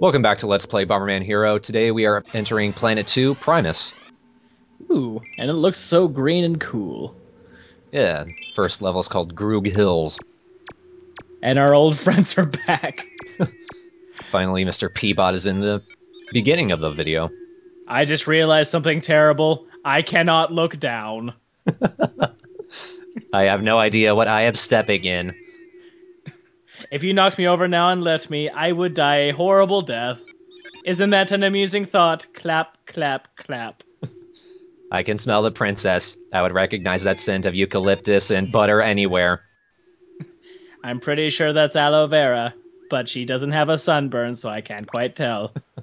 Welcome back to Let's Play Bomberman Hero. Today we are entering Planet 2, Primus. Ooh, and it looks so green and cool. Yeah, first level is called Groog Hills. And our old friends are back. Finally, Mr. Peabot is in the beginning of the video. I just realized something terrible. I cannot look down. I have no idea what I am stepping in. If you knocked me over now and left me, I would die a horrible death. Isn't that an amusing thought? Clap, clap, clap. I can smell the princess. I would recognize that scent of eucalyptus and butter anywhere. I'm pretty sure that's aloe vera, but she doesn't have a sunburn, so I can't quite tell.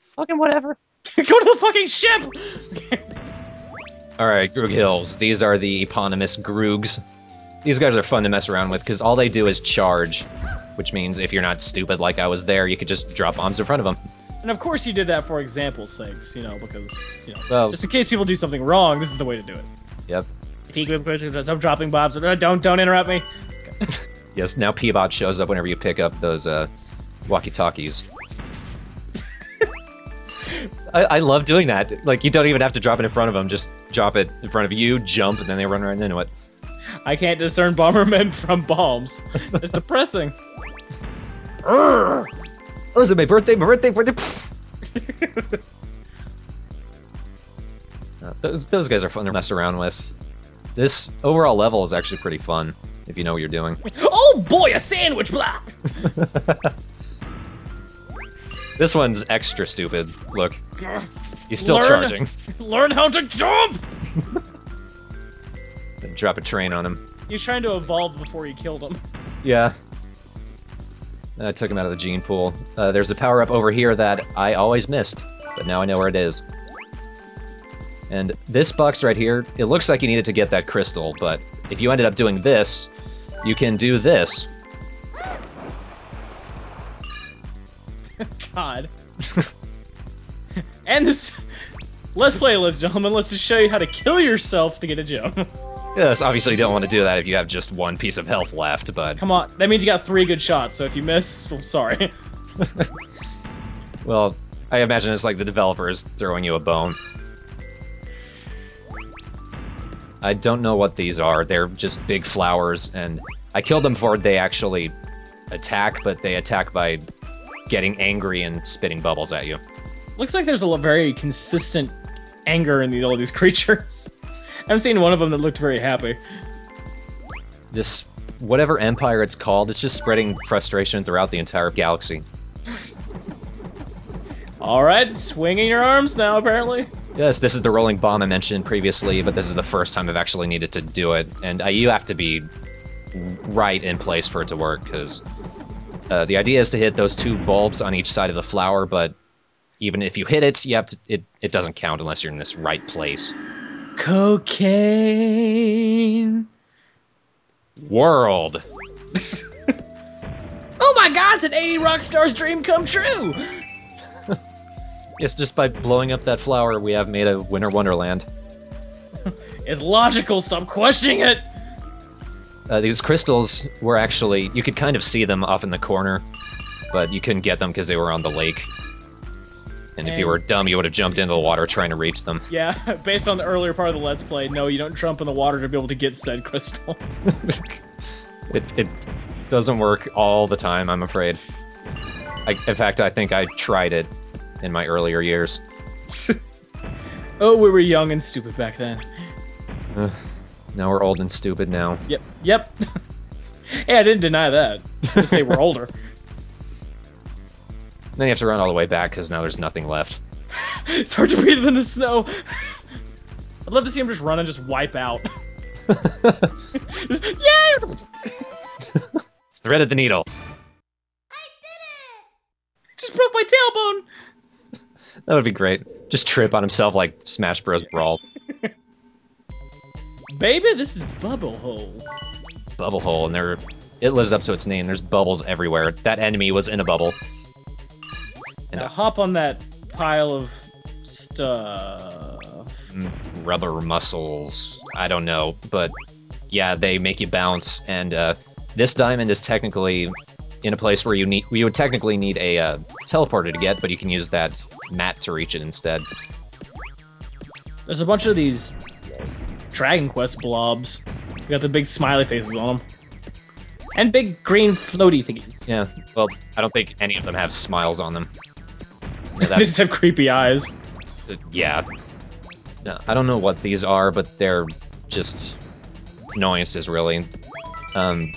Fucking whatever. Go to the fucking ship! Alright, Groog Hills. These are the eponymous Groogs. These guys are fun to mess around with because all they do is charge. Which means if you're not stupid like I was there, you could just drop bombs in front of them. and of course you did that for example's sakes, you know, because, you know, Well- just in case people do something wrong, this is the way to do it. Yep. If he I'm dropping bombs, uh, don't don't interrupt me. Yes, now Peabot shows up whenever you pick up those uh, walkie-talkies. I, I love doing that. Like, you don't even have to drop it in front of them. Just drop it in front of you, jump, and then they run right into it. I can't discern bombermen from bombs. It's depressing. Oh, is it my birthday? My birthday, birthday. Uh, those, those guys are fun to mess around with. This overall level is actually pretty fun, if you know what you're doing. oh boy, a sandwich block! This one's extra stupid. Look, he's still Learn- charging. Learn how to jump! Drop a train on him. He's trying to evolve before you killed him. Yeah. I took him out of the gene pool. Uh, there's a power-up over here that I always missed, but now I know where it is. And this box right here, it looks like you needed to get that crystal, but if you ended up doing this, you can do this. God. and this. Let's play, ladies and gentlemen. Let's just show you how to kill yourself to get a jump. Yes, obviously you don't want to do that if you have just one piece of health left, but... Come on, that means you got three good shots. So if you miss, well, sorry. Well, I imagine it's like the developers throwing you a bone. I don't know what these are. They're just big flowers, and I killed them before they actually attack, but they attack by getting angry and spitting bubbles at you. Looks like there's a very consistent anger in the, all these creatures. I've seen one of them that looked very happy. This, whatever empire it's called, it's just spreading frustration throughout the entire galaxy. All right, swinging your arms now, apparently. Yes, this is the rolling bomb I mentioned previously, but this is the first time I've actually needed to do it, and uh, you have to be right in place for it to work, because uh, the idea is to hit those two bulbs on each side of the flower, but even if you hit it, you have to, it, it doesn't count unless you're in this right place. Cocaine. World! Oh my god, it's an 80 rock star's dream come true! Yes, just by blowing up that flower, we have made a Winter Wonderland. It's logical, stop questioning it! Uh, these crystals were actually, you could kind of see them off in the corner, but you couldn't get them because they were on the lake. And if you were dumb, you would have jumped into the water trying to reach them. Yeah, based on the earlier part of the Let's Play, no, you don't jump in the water to be able to get said crystal. It, it doesn't work all the time, I'm afraid. I, in fact, I think I tried it in my earlier years. oh, we were young and stupid back then. Now we're old and stupid now. Yep, yep. hey, I didn't deny that. To say we're older. Then you have to run all the way back because now there's nothing left. It's hard to breathe in the snow. I'd love to see him just run and just wipe out. just, yeah! Threaded the needle. I did it! Just broke my tailbone. That would be great. Just trip on himself like Smash Bros. Brawl. Baby, this is Bubble Hole. Bubble hole, and there, it lives up to its name. There's bubbles everywhere. That enemy was in a bubble. And Now hop on that pile of stuff. Mm, rubber muscles. I don't know, but yeah, they make you bounce. And uh, this diamond is technically in a place where you need you would technically need a uh, teleporter to get, but you can use that mat to reach it instead. There's a bunch of these Dragon Quest blobs. You got the big smiley faces on them. And big green floaty thingies. Yeah. Well, I don't think any of them have smiles on them. They just have creepy eyes. Yeah. No, I don't know what these are, but they're just annoyances, really. Um,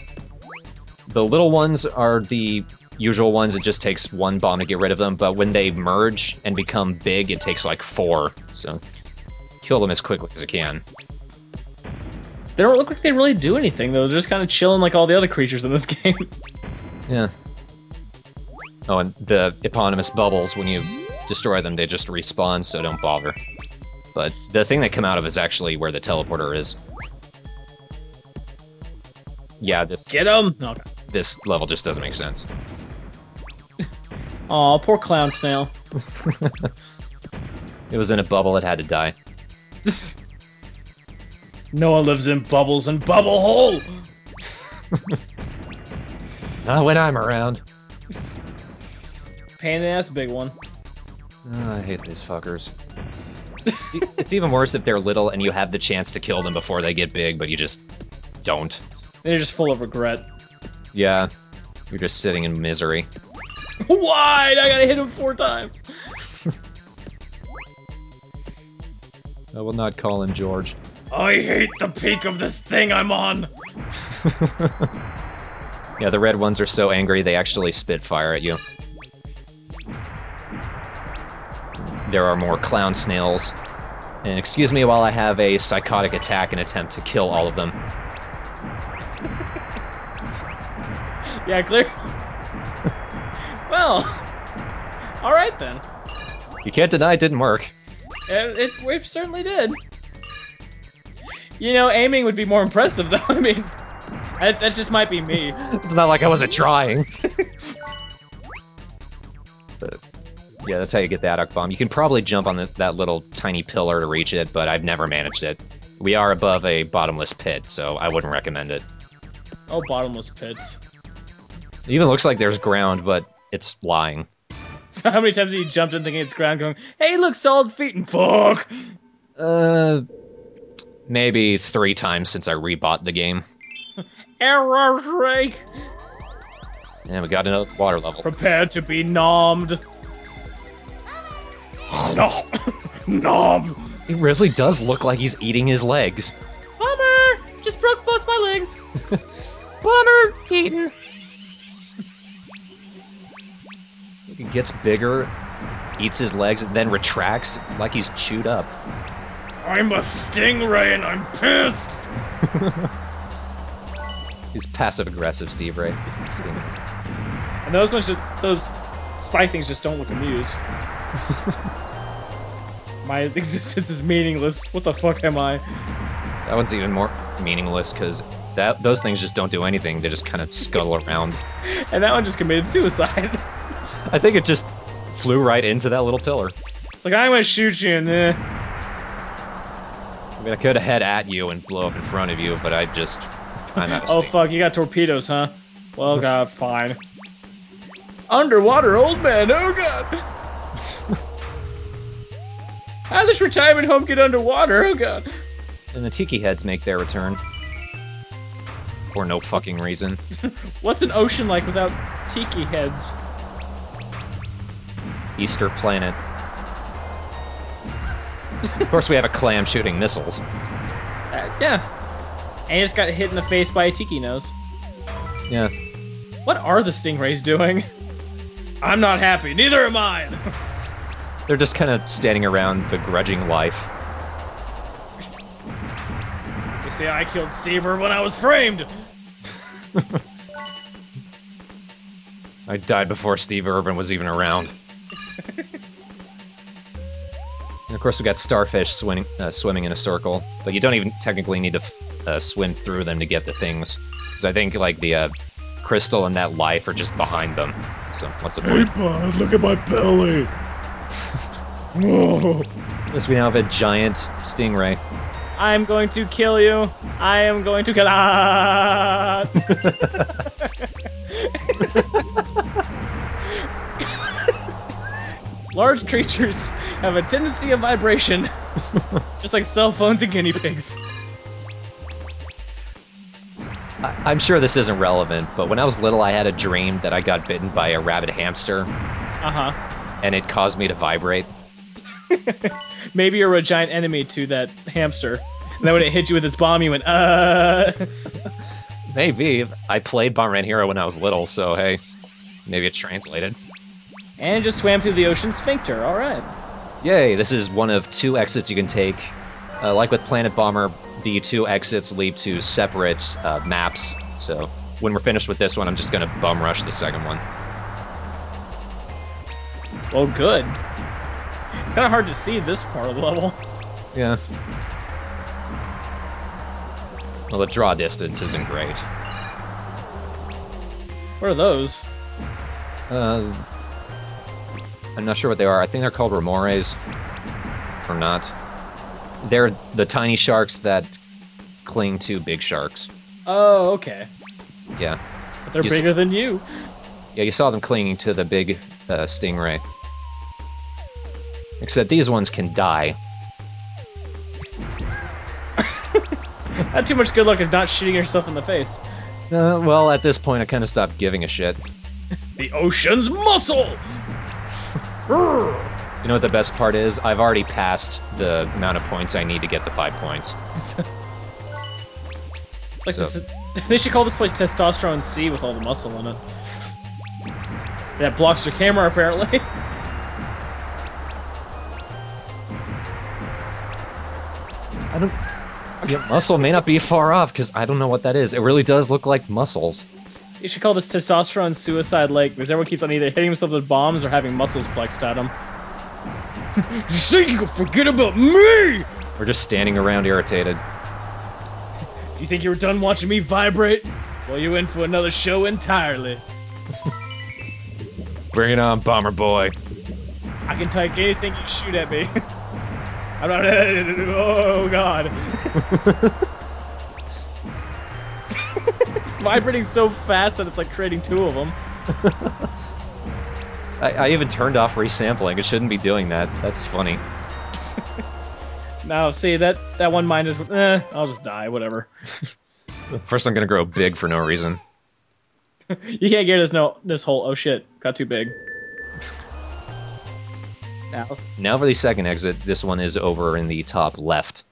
the little ones are the usual ones. It just takes one bomb to get rid of them, but when they merge and become big, it takes like four. So kill them as quickly as you can. They don't look like they really do anything, though. They're just kind of chilling like all the other creatures in this game. Yeah. Oh, and the eponymous bubbles, when you destroy them, they just respawn, so don't bother. But the thing they come out of is actually where the teleporter is. Yeah, this Get them! Okay. this level just doesn't make sense. Aw, poor clown snail. It was in a bubble, it had to die. no one lives in bubbles and bubble hole! Not when I'm around. Pain in the ass, big one. Oh, I hate these fuckers. it's even worse if they're little and you have the chance to kill them before they get big, but you just don't. They're just full of regret. Yeah, you're just sitting in misery. Why? I gotta hit him four times. I will not call him George. I hate the peak of this thing I'm on. Yeah, the red ones are so angry they actually spit fire at you. There are more clown snails. And excuse me while I have a psychotic attack and attempt to kill all of them. Yeah, clear. well, all right then. You can't deny it didn't work. It, it, it certainly did. You know, aiming would be more impressive, though. I mean, that, that just might be me. It's not like I wasn't trying. Yeah, that's how you get the Adok bomb. You can probably jump on the, that little tiny pillar to reach it, but I've never managed it. We are above a bottomless pit, so I wouldn't recommend it. Oh, bottomless pits. It even looks like there's ground, but it's lying. So how many times have you jumped in thinking it's ground going, hey, look, solid feet and fuck? Uh, maybe three times since I rebought the game. Error rake! And we got another water level. Prepare to be nommed. No! Nom! It really does look like he's eating his legs. Bummer! Just broke both my legs. Bummer, eaten. He gets bigger, eats his legs, and then retracts. It's like he's chewed up. I'm a stingray and I'm pissed! He's passive aggressive, Steve, right? And those ones just, those spy things just don't look amused. My existence is meaningless. What the fuck am I? That one's even more meaningless because that those things just don't do anything. They just kind of scuttle around. And that one just committed suicide. I think it just flew right into that little pillar. It's like, I'm gonna shoot you and eh. I mean, I could have head at you and blow up in front of you, but I just I'm out Oh fuck, you got torpedoes, huh? Well, god, fine. Underwater old man, oh god! How this retirement home get underwater? Oh god! And the tiki heads make their return. For no fucking reason. What's an ocean like without tiki heads? Easter planet. of course, we have a clam shooting missiles. Uh, yeah. And he just got hit in the face by a tiki nose. Yeah. What are the stingrays doing? I'm not happy, neither am I! They're just kind of standing around begrudging life. you see, I killed Stever when I was framed! I died before Steve Irwin was even around. And of course, we got starfish swimming, uh, swimming in a circle, but you don't even technically need to f- uh, swim through them to get the things. Because I think like the uh, crystal and that life are just behind them. So what's the point? Hey, bud, look at my belly! Yes, we now have a giant stingray. I'm going to kill you. I am going to kill. Ah! Large creatures have a tendency of vibration, just like cell phones and guinea pigs. I- I'm sure this isn't relevant, but when I was little, I had a dream that I got bitten by a rabid hamster, Uh huh. and it caused me to vibrate. Maybe you're a giant enemy to that hamster. And then when it hit you with its bomb, you went, uh. Maybe. I played Bomberman Hero when I was little, so hey, maybe it translated. And just swam through the ocean sphincter. All right. Yay, this is one of two exits you can take. Uh, like with Planet Bomber, the two exits lead to separate uh, maps, so when we're finished with this one, I'm just gonna bum rush the second one. Well, good. Kind of hard to see this part of the level. Yeah. Well, the draw distance isn't great. What are those? Uh, I'm not sure what they are. I think they're called remoras, or not. They're the tiny sharks that cling to big sharks. Oh, okay. Yeah, But they're You bigger than you. yeah. You saw them clinging to the big uh, stingray. Except these ones can die. Not too much good luck of not shooting yourself in the face. Uh, well, at this point, I kind of stopped giving a shit. The ocean's muscle! You know what the best part is? I've already passed the amount of points I need to get the five points. like So- this is, they should call this place Testosterone C with all the muscle in it. That blocks your camera, apparently. Yeah, muscle may not be far off because I don't know what that is. It really does look like muscles. you should call this Testosterone Suicide Lake because everyone keeps on either hitting himself with bombs or having muscles flexed at him. you think you can forget about me? We're just standing around irritated. You think you were done watching me vibrate? Well, you in for another show entirely. Bring it on, bomber boy. I can take anything you shoot at me. I'm not. Oh god. it's vibrating so fast that it's like creating two of them. I, I even turned off resampling. It shouldn't be doing that. That's funny. Now, see that that one mine is. Eh, I'll just die. Whatever. First, I'm gonna grow big for no reason. You can't get this no this whole. Oh shit! Got too big. Now, Now for the second exit. This one is over in the top left.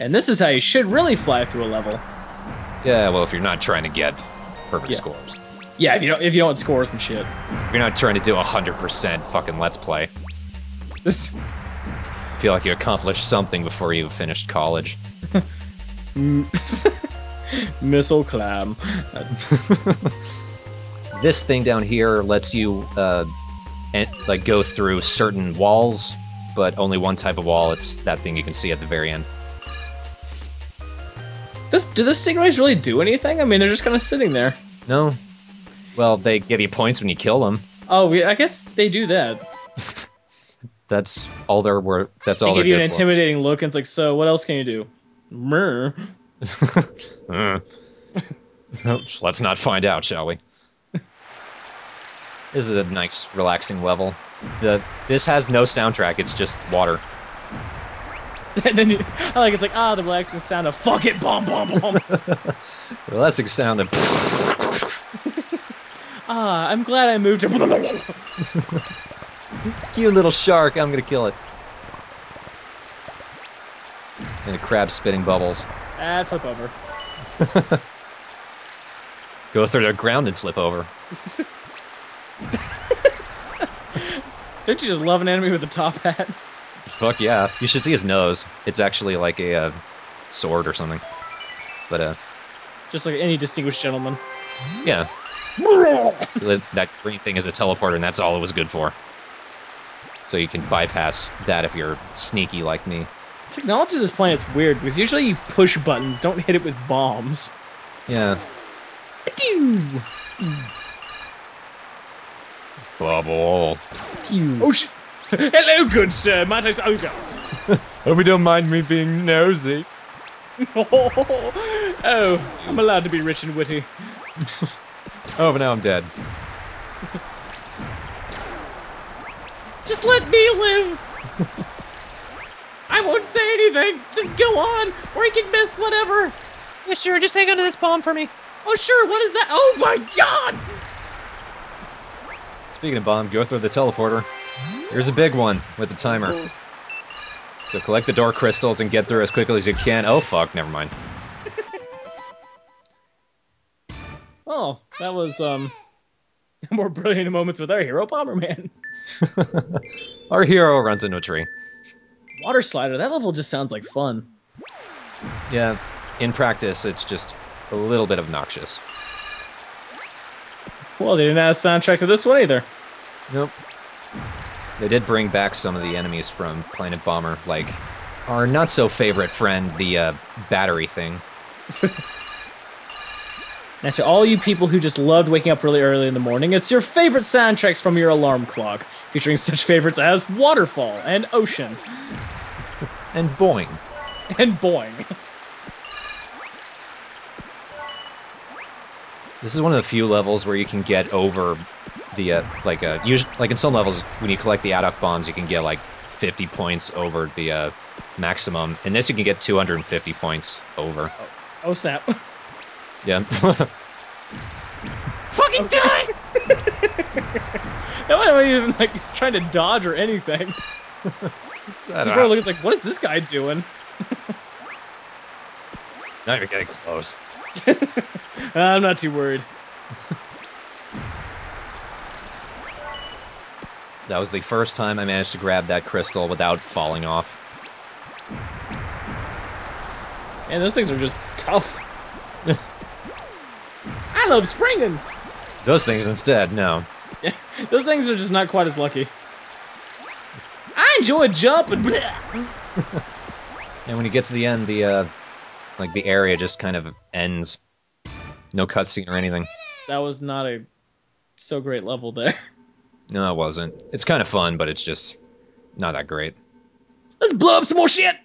And this is how you should really fly through a level. Yeah, well, if you're not trying to get perfect Yeah. scores. Yeah, if you don't if you don't want scores and shit. If you're not trying to do 100% fucking let's play. This Feel like you accomplished something before you finished college. missile clam. This thing down here lets you uh, en- like go through certain walls, but only one type of wall. It's that thing you can see at the very end. This do the stingrays really do anything? I mean, they're just kind of sitting there. No, well, they give you points when you kill them. Oh, yeah, I guess they do that. That's all they're worth. That's They all give they're you an good for. intimidating look, and it's like, so what else can you do? Mrr. Uh. Oops, Let's not find out, shall we? This is a nice, relaxing level. The this has no soundtrack. It's just water. and then you, I like it's like ah the relaxing sound of fuck it bomb bomb bomb. The relaxing sound that. ah, I'm glad I moved to. Cute little shark. I'm gonna kill it. And a crab spitting bubbles. ah, flip over. Go through the ground and flip over. Don't you just love an enemy with a top hat? Fuck yeah. You should see his nose. It's actually like a uh, sword or something. But uh, Just like any distinguished gentleman. yeah. So that- that green thing is a teleporter, and that's all it was good for. So you can bypass that if you're sneaky like me. Technology of this planet's weird because usually you push buttons, don't hit it with bombs. Yeah. Pew! Bubble. Pew. Oh shit! Hello, good sir. My name's Ogre. Hope you don't mind me being nosy. oh, I'm allowed to be rich and witty. oh, but now I'm dead. Just let me live! I won't say anything! Just go on! Or you can miss whatever! Yeah, sure, just hang on to this bomb for me. Oh, sure, what is that? Oh my god! Speaking of bomb, go through the teleporter. Here's a big one with the timer. So collect the door crystals and get through as quickly as you can. Oh fuck, never mind. Oh, that was, um, more brilliant moments with our hero, Bomberman. Our hero runs into a tree. Water slider, that level just sounds like fun. Yeah, in practice, it's just a little bit obnoxious. Well, they didn't add a soundtrack to this one either. Nope. They did bring back some of the enemies from Planet Bomber, like our not so favorite friend, the uh, battery thing. Now, to all you people who just loved waking up really early in the morning, it's your favorite soundtracks from your alarm clock, featuring such favorites as Waterfall and Ocean And boing. and Boing. This is one of the few levels where you can get over the uh, like uh, usually like in some levels when you collect the Adok bombs you can get like 50 points over the uh, maximum. In this you can get 250 points over. Oh snap. Yeah. Fucking die! that wasn't even like trying to dodge or anything. I He's probably looking like, what is this guy doing? Now you're getting close. I'm not too worried. That was the first time I managed to grab that crystal without falling off. Man, those things are just tough. I love springing. Those things instead, no. Those things are just not quite as lucky. I enjoy jumping. And when you get to the end, the uh, like the area just kind of ends. No cutscene or anything. That was not a so great level there. No, it wasn't. It's kind of fun, but it's just not that great. Let's blow up some more shit.